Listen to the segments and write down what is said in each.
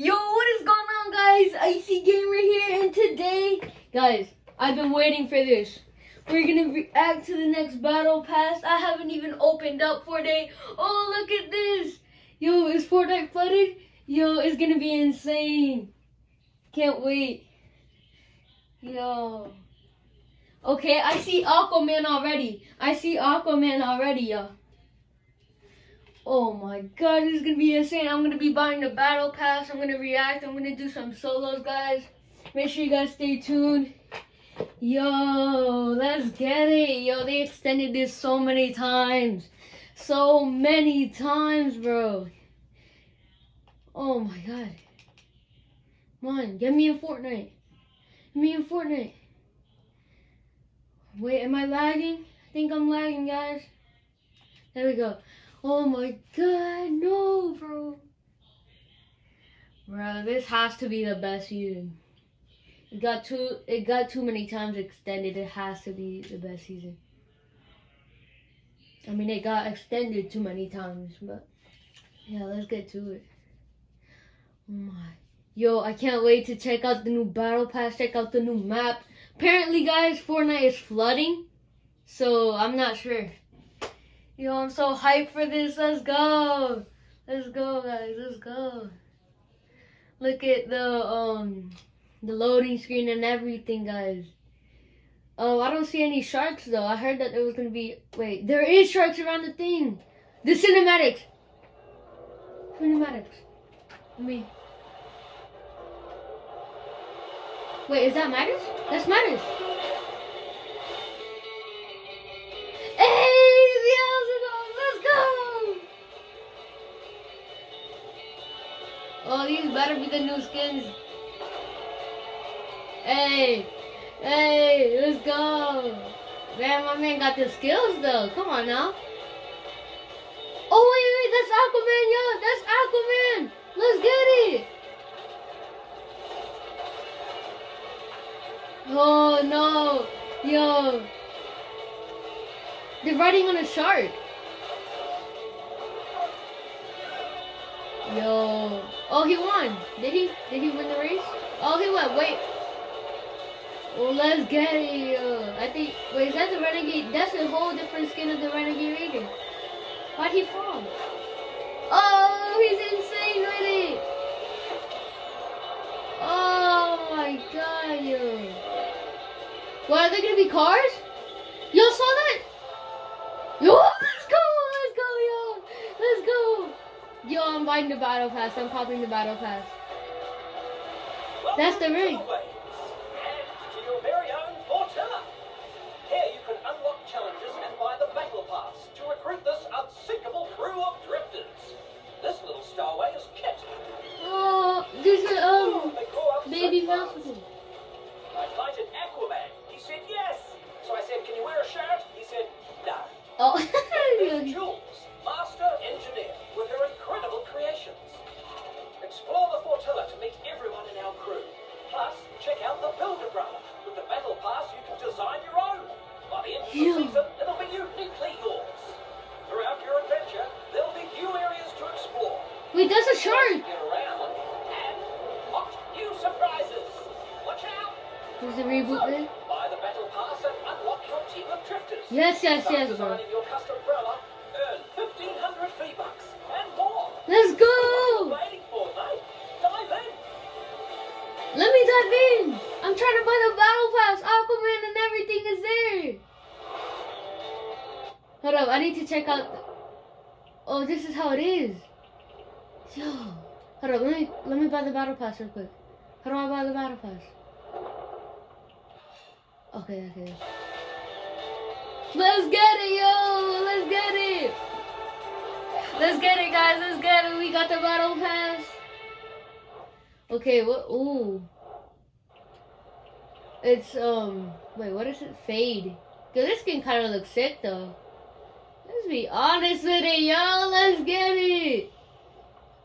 Yo, what is going on, guys? Icy Gamer here, and today, guys, I've been waiting for this. We're gonna react to the next battle pass. I haven't even opened up Fortnite. Oh, look at this! Yo, is Fortnite flooded? Yo, it's gonna be insane. Can't wait. Yo. Okay, I see Aquaman already. I see Aquaman already, yo. Oh my god, this is gonna be insane. I'm gonna be buying the battle pass. I'm gonna react. I'm gonna do some solos, guys. Make sure you guys stay tuned. Yo, let's get it. Yo, they extended this so many times. So many times, bro. Oh my god. Come on, get me in Fortnite. Get me in Fortnite. Wait, am I lagging? I think I'm lagging, guys. There we go. Oh my god, no, bro. Bro, this has to be the best season. It got too it got too many times extended. It has to be the best season. I mean it got extended too many times, but yeah, let's get to it. Oh my. Yo, I can't wait to check out the new battle pass, check out the new map. Apparently guys, Fortnite is flooding. So I'm not sure. Yo, I'm so hyped for this. Let's go. Let's go, guys. Let's go. Look at the um the loading screen and everything, guys. Oh, I don't see any sharks though. I heard that there was gonna be. Wait, there is sharks around the thing. The cinematics. Cinematics. Me. Wait, is that Midas? That's Midas. Oh, these better be the new skins. Hey, hey, let's go. Man, my man got the skills though. Come on now. Oh, wait, wait, that's Aquaman, yo. That's Aquaman. Let's get it. Oh, no. Yo. They're riding on a shark. Yo. Oh, he won. Did he? Did he win the race? Oh, he won. Wait. Well, let's get it. Yo. I think. Wait, is that the Renegade? That's a whole different skin of the Renegade Raider. Why'd he fall? Oh, he's insane with it. Oh my god, yo. What, are they gonna be cars? Y'all saw that? Yo, I'm buying the battle pass. I'm popping the battle pass. That's the ring. And to your very own fortuna. Here you can unlock challenges and buy the battle pass to recruit this unsinkable crew of drifters. This little starway is kept. Oh, this is um baby mouse. I invited Aquaman. Let me dive in. I'm trying to buy the battle pass. Aquaman and everything is there. Hold up, I need to check out. Oh, this is how it is. Yo, hold up. Let me let me buy the battle pass real quick. How do I buy the battle pass? Okay, okay. Let's get it, yo! Let's get it! Let's get it, guys. Let's get it. We got the battle pass. Okay, what? Ooh. It's, um, wait, what is it? Fade. Cause this skin kind of looks sick, though. Let's be honest with it, y'all. Let's get it.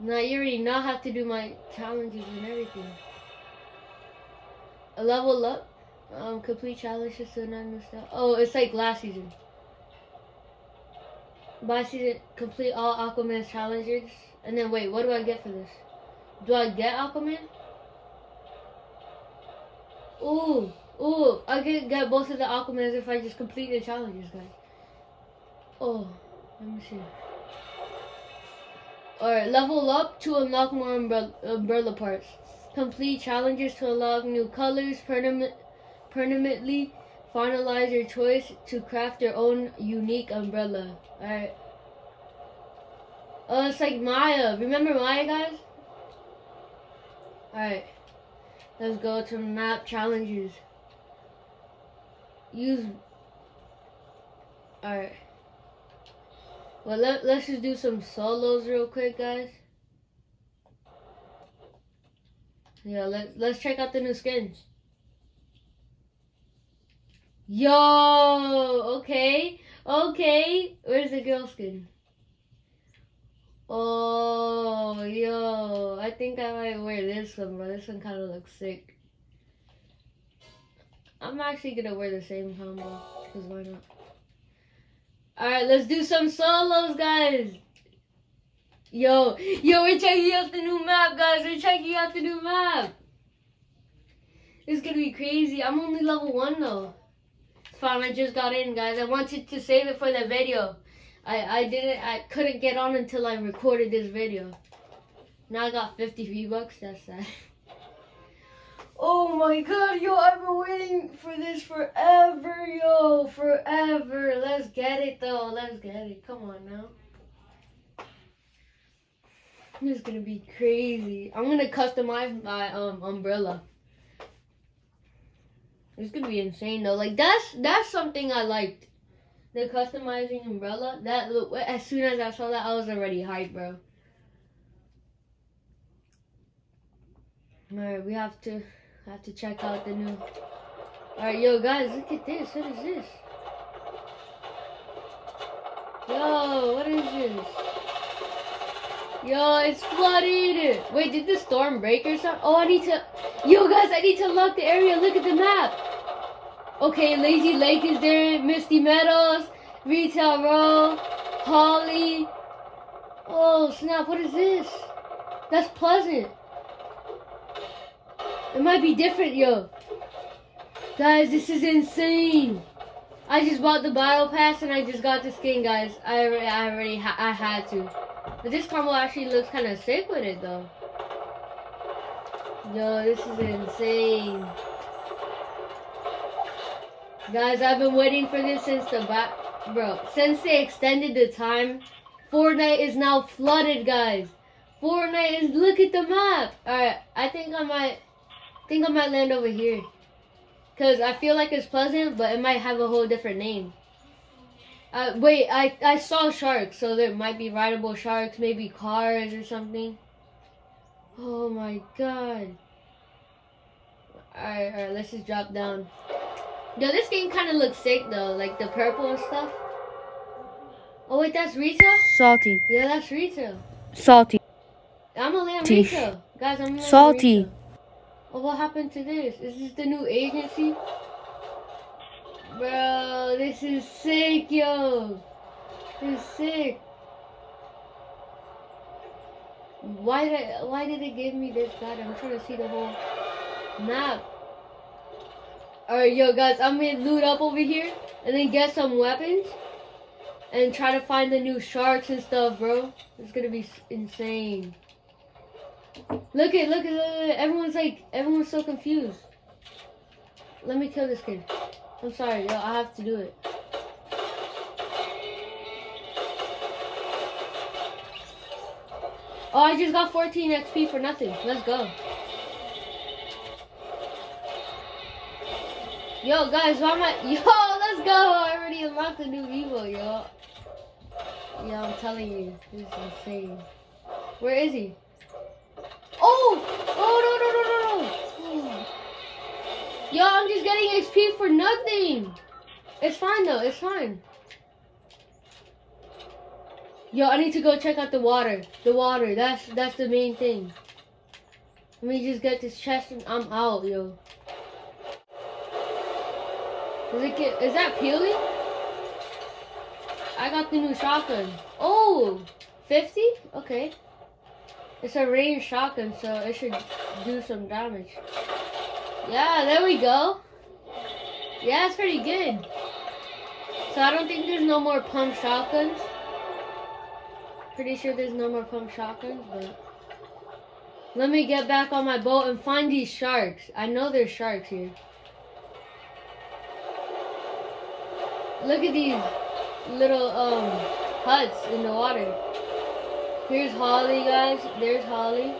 Now, you already know how to do my challenges and everything. A level up. Um, complete challenges to none of stuff. Oh, it's like last season. By season, complete all Aquaman's challenges. And then wait, what do I get for this? Do I get Aquaman? Ooh, ooh, I can get both of the Aquamans if I just complete the challenges, guys. Oh, let me see. Alright, level up to unlock more umbrella, umbrella parts. Complete challenges to unlock new colors permanent, permanently. Finalize your choice to craft your own unique umbrella. Alright. Oh, it's like Maya. Remember Maya, guys? Alright. Let's go to map challenges. Use. Alright. Well, let, let's just do some solos real quick, guys. Yeah, let, let's check out the new skins. Yo, okay, okay. Where's the girl skin? Oh, yo, I think I might wear this one, bro. This one kind of looks sick. I'm actually gonna wear the same combo, because why not? Alright, let's do some solos, guys. Yo, yo, we're checking out the new map, guys. We're checking out the new map. It's gonna be crazy. I'm only level one, though. It's fine, I just got in, guys. I wanted to save it for the video. I, I didn't, I couldn't get on until I recorded this video. Now I got 50 V-Bucks, that's sad. Oh my god, yo, I've been waiting for this forever, yo, forever. Let's get it, though. Let's get it. Come on now. This is gonna be crazy. I'm gonna customize my um umbrella. It's gonna be insane though. Like that's that's something I liked. The customizing umbrella. That look as soon as I saw that, I was already hyped, bro. All right, we have to have to check out the new. All right, yo, guys, look at this. What is this? Yo, what is this? Yo, it's flooded. Wait, did the storm break or something? Oh, I need to. Yo, guys, I need to lock the area. Look at the map. Okay, Lazy Lake is there. Misty Meadows, Retail Row, Holly. Oh, snap. What is this? That's pleasant. It might be different, yo. Guys, this is insane. I just bought the Battle Pass and I just got the skin, guys. I already, I already, ha I had to. But this combo actually looks kind of sick with it, though. Yo, this is insane. Guys, I've been waiting for this since the back, bro. Since they extended the time, Fortnite is now flooded, guys. Fortnite is. Look at the map. All right, I think I might think I might land over here. Because I feel like it's pleasant, but it might have a whole different name. Uh, wait, I, I saw sharks, so there might be rideable sharks, maybe cars or something. Oh my god. Alright, alright, let's just drop down. Yo, this game kind of looks sick though, like the purple and stuff. Oh wait, that's retail? Salty. Yeah, that's retail. Salty. I'm gonna land retail. Guys, I'm gonna Salty. Oh, what happened to this? Is this the new agency? Bro, this is sick, yo. This is sick. Why did why did it give me this? God, I'm trying to see the whole map. Alright, yo, guys, I'm gonna loot up over here and then get some weapons and try to find the new sharks and stuff, bro. It's gonna be insane. Look at, look at, look at, everyone's like, everyone's so confused. Let me kill this kid. I'm sorry, yo, I have to do it. Oh, I just got 14 XP for nothing. Let's go. Yo, guys, why am I? Yo, let's go. I already unlocked a new Evo, yo. Yeah, I'm telling you, this is insane. Where is he? Oh! Oh, no, no, no, no, no! Yo, I'm just getting XP for nothing! It's fine, though. It's fine. Yo, I need to go check out the water. The water. That's that's the main thing. Let me just get this chest and I'm out, yo. Is it is that peeling? I got the new shotgun. Oh, 50? Okay. It's a range shotgun, so it should do some damage. Yeah, there we go. Yeah, it's pretty good. So I don't think there's no more pump shotguns. Pretty sure there's no more pump shotguns, but let me get back on my boat and find these sharks. I know there's sharks here. Look at these little um huts in the water. Here's Holly, guys. There's Holly.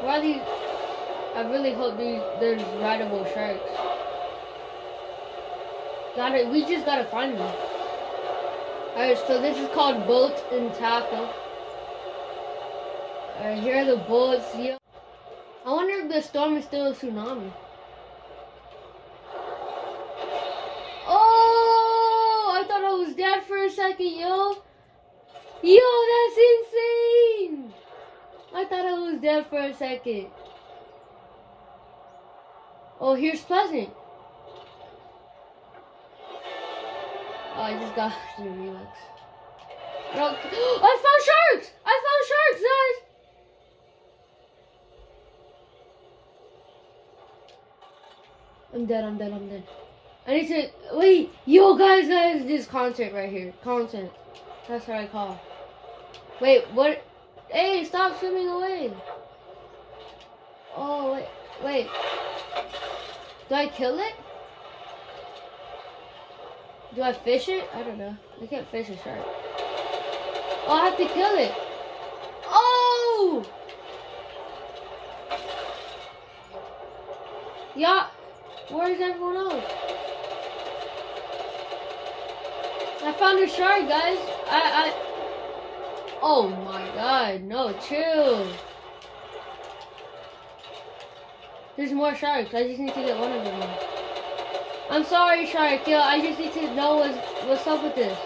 Why these? I really hope these there's rideable sharks. Got it. We just gotta find them. Alright, so this is called boat and tackle. Alright, here are the boats. Yeah. I wonder if the storm is still a tsunami. Oh, I thought I was dead for a second, yo. Yo, that's insane. I thought I was dead for a second. Oh, here's Pleasant. Oh, I just got the Relux. No, I found sharks! I found sharks, guys! I'm dead, I'm dead, I'm dead. I need to, wait, yo guys, guys, this content right here. Content. That's what I call. Wait, what? Hey, stop swimming away. Oh, wait, wait. Do I kill it? Do I fish it? I don't know. I can't fish a shark. Oh, I have to kill it. Oh! Yeah. Where's everyone else? I found a shark, guys. I, I. Oh my god, no, chill. There's more sharks. I just need to get one of them. I'm sorry, shark. Yo, I just need to know what's, what's up with this.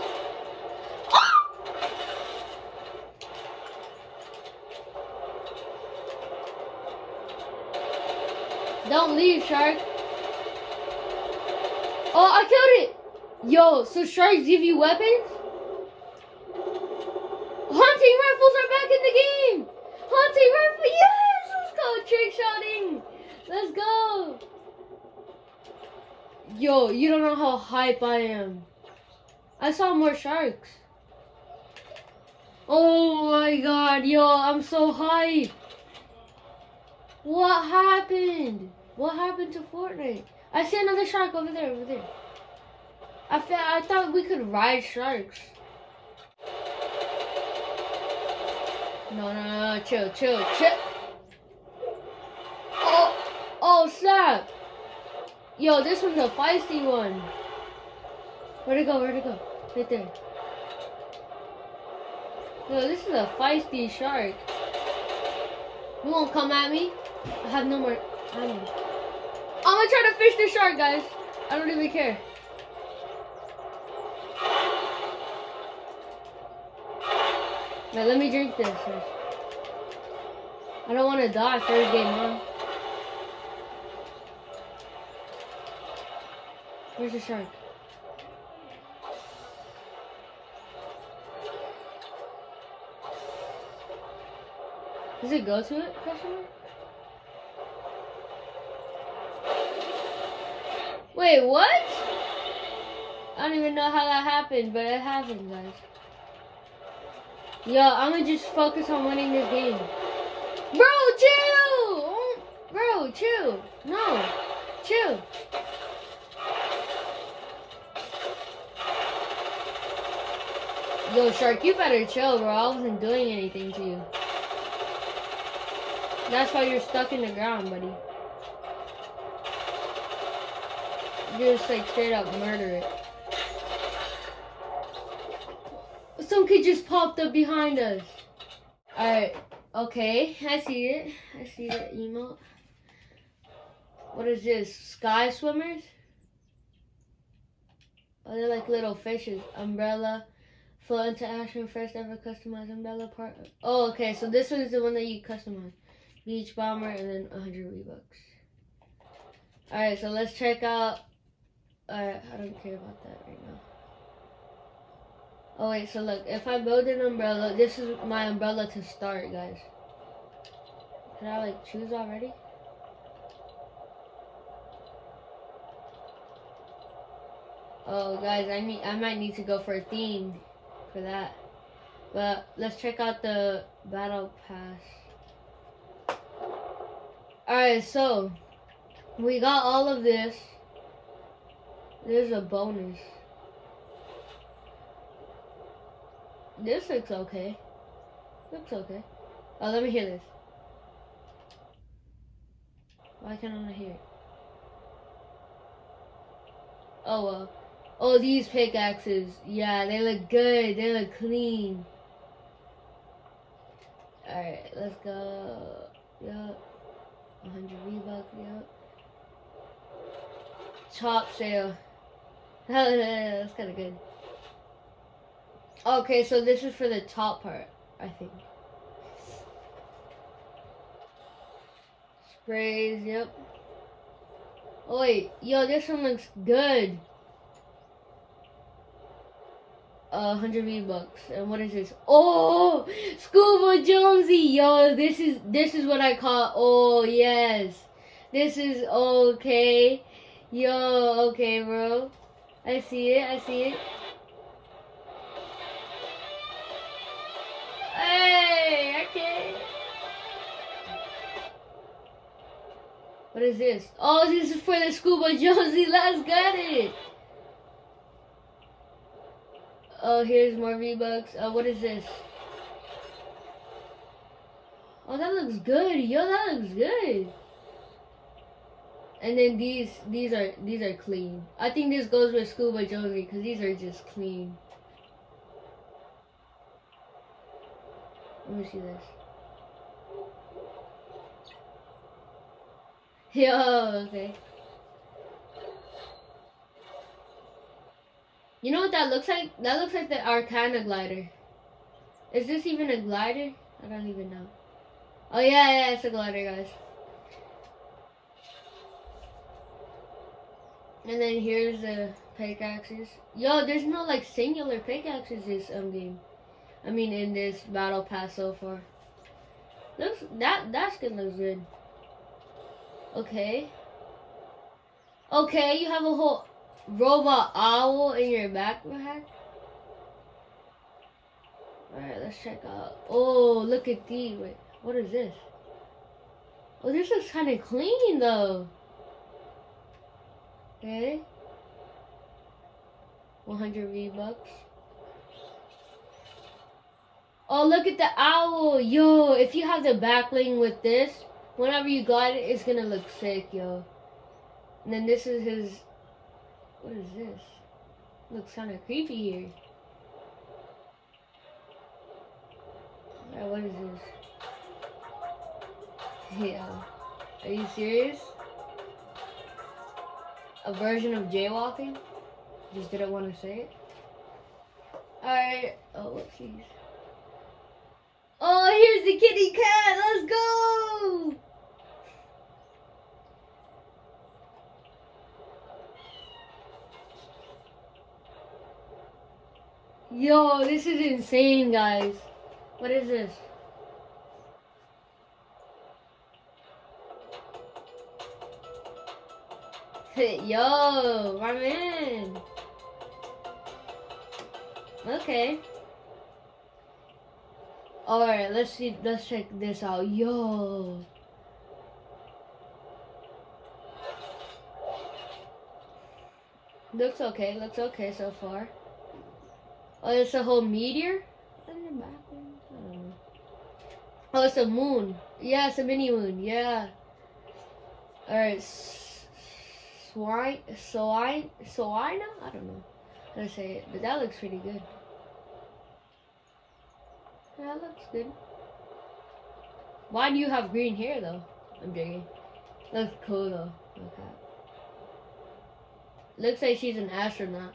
Don't leave, shark. Oh, I killed it. Yo, so sharks give you weapons? Hunting rifles are back in the game. Hunting rifle, yes! Let's go trick shotting. Let's go. Yo, you don't know how hype I am. I saw more sharks. Oh my god, yo, I'm so hype. What happened? What happened to Fortnite? I see another shark over there, over there. I, I thought we could ride sharks. No, no, no, chill, chill, chill. Oh, oh, snap. Yo, this one's a feisty one. Where'd it go? Where'd it go? Right there. Yo, this is a feisty shark. You won't come at me? I have no more ammo. I'm gonna try to fish the shark, guys. I don't even care. Let me drink this first. I don't want to die first game on. Where's the shark? Does it go to it? Question? Wait, what? I don't even know how that happened, but it happened, guys. Yo, I'm gonna just focus on winning this game. Bro, chill! Oh, Bro, chill. No, chill. Yo, Shark, you better chill, bro. I wasn't doing anything to you. That's why you're stuck in the ground, buddy. You just like straight up murder it. Some kid just popped up behind us. Alright, okay, I see it. I see the emote. What is this? Sky swimmers? Oh, they're like little fishes. Umbrella. Float into action. First ever customized umbrella part. Oh, okay. So this one is the one that you customize. Beach bomber and then 100 V-Bucks. Alright, so let's check out. Alright, I don't care about that right now. Oh wait, so look, if I build an umbrella, this is my umbrella to start, guys. Can I like choose already? Oh guys, I need I might need to go for a theme for that. But let's check out the battle pass. Alright, so we got all of this. There's a bonus. This looks okay. Looks okay. Oh, let me hear this. Why can't I hear it? Oh well. Oh, these pickaxes. Yeah, they look good. They look clean. Alright, let's go. Yup. 100 V-Bucks, yup. Chop sale. That's kind of good. Okay, so this is for the top part, I think. Sprays, yep. Oh wait, yo, this one looks good. Uh, 100 V-Bucks. And what is this? Oh! Scuba Jonesy! Yo, this is, this is what I call, oh, yes. This is okay. Yo, okay, bro. I see it, I see it. What is this? Oh, this is for the Scuba Jonesy. Let's get it. Oh, here's more V-Bucks. Oh, what is this? Oh, that looks good. Yo, that looks good. And then these, these are, these are clean. I think this goes with Scuba Jonesy because these are just clean. Let me see this. Yo, okay. You know what that looks like? That looks like the Arcana glider. Is this even a glider? I don't even know. Oh yeah, yeah, it's a glider, guys. And then here's the pickaxes. Yo, there's no like singular pickaxes this um game. I mean in this battle pass so far. Looks that that skin looks good. Okay. Okay, you have a whole robot owl in your backpack. Alright, let's check out. Oh, look at these. Wait, what is this? Oh, this looks kind of clean though. Okay. 100 V-Bucks. Oh, look at the owl. Yo, if you have the backbling with this, whenever you got it, it's gonna look sick, yo. And then this is his what is this? Looks kind of creepy here. Yeah, what is this? Yeah. Are you serious? A version of jaywalking? Just didn't want to say it. Alright. Oh, whoopsies. Oh, here's the kitty cat. Let's go. Yo, this is insane, guys. What is this? Yo, my man. Okay. Alright, let's see, let's check this out. Yo. Looks okay, looks okay so far. Oh, it's a whole meteor? Oh, it's a moon. Yeah, it's a mini moon. Yeah. Alright. Swine. Swine. Swine? I don't know how to say it, but that looks pretty good. That looks good. Why do you have green hair though? I'm joking. Looks cool though. Okay. Looks like she's an astronaut.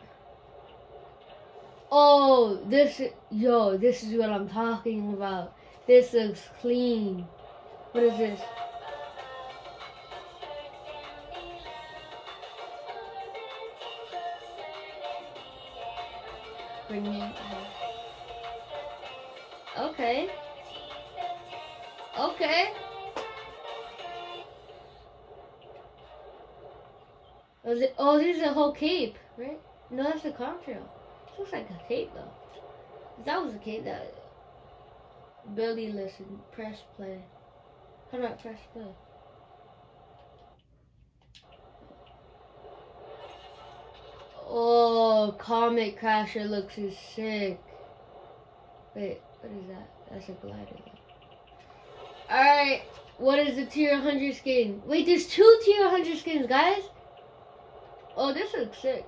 Oh, this, yo, this is what I'm talking about. This looks clean. What is this? Bring me. Okay. Okay. Oh, it? Oh, this is a whole cape, right? No, that's a contrail. Looks like a cape though. If that was a cape, that Billy listen, press play. How do I press play? Oh, Comet Crasher looks is sick. Wait, what is that? That's a glider. Alright, what is the tier 100 skin? Wait, there's two tier 100 skins, guys? Oh, this looks sick.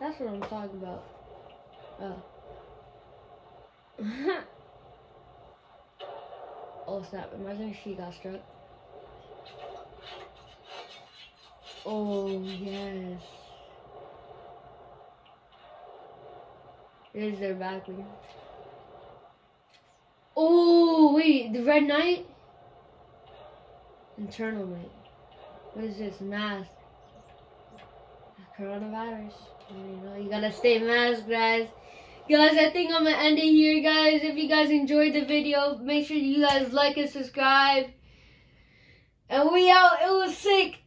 That's what I'm talking about. Oh. oh snap, imagine she got struck. Oh, yes. There's their back. Oh, wait, the Red Knight? Internal mate. What is this? Mask. Coronavirus. You know, you gotta stay masked, guys. Guys, I think I'm gonna end it here, guys. If you guys enjoyed the video, make sure you guys like and subscribe. And we out. It was sick.